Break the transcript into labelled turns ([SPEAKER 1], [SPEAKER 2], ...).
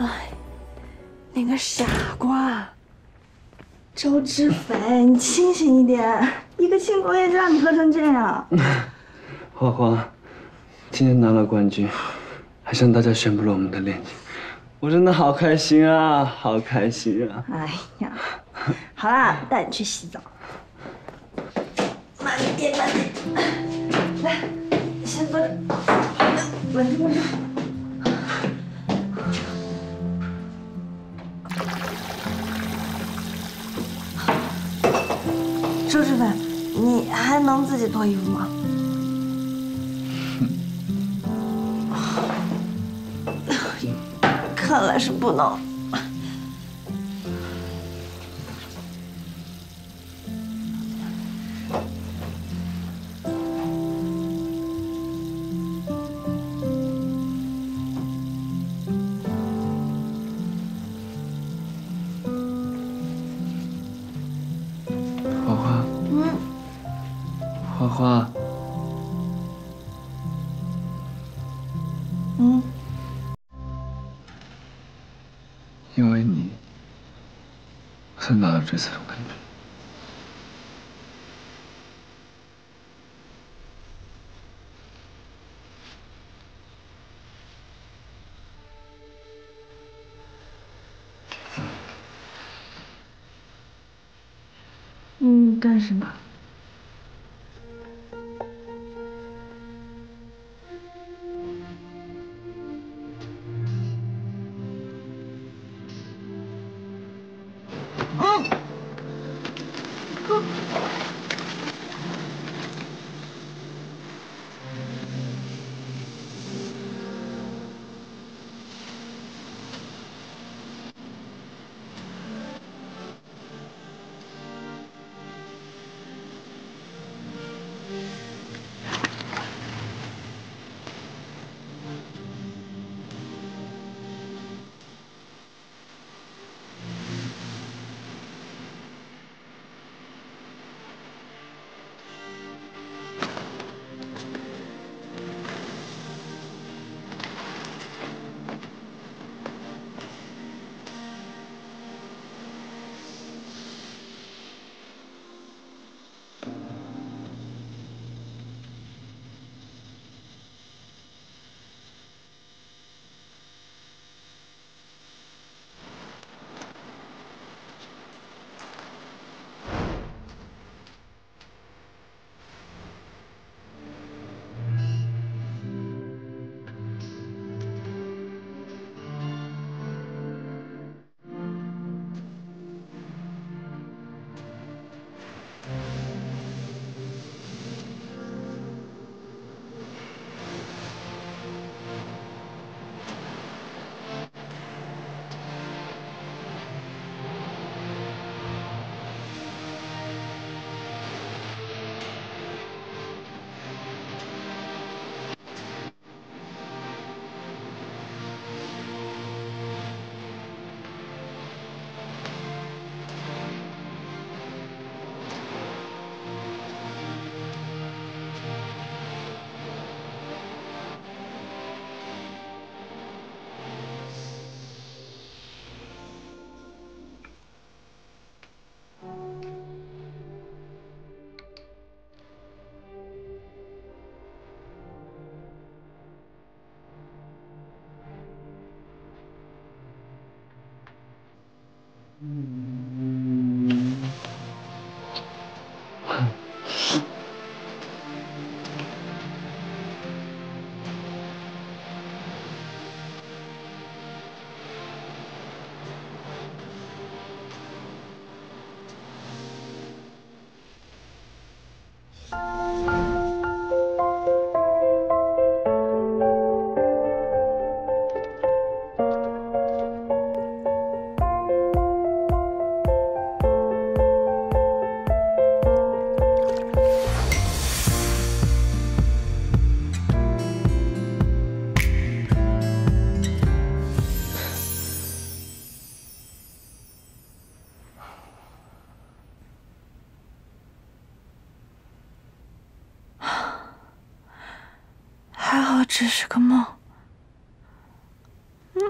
[SPEAKER 1] 哎，那个傻瓜！周志斐，你清醒一点！一个庆功宴就让你喝成这样。
[SPEAKER 2] 花花，今天拿了冠军，还向大家宣布了我们的恋情，我真的好开心啊，好开心啊！
[SPEAKER 1] 哎呀，好啦，带你去洗澡。慢点，慢点。来，先坐着。稳住，稳住。周志伟，你还能自己脱衣服吗？看来是不能。
[SPEAKER 2] 花花，
[SPEAKER 1] 嗯，
[SPEAKER 2] 因为你，我才拿到这次的冠军。
[SPEAKER 1] 嗯，干什么？Oh! 还好只是个梦。